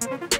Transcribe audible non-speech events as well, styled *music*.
Bye. *laughs*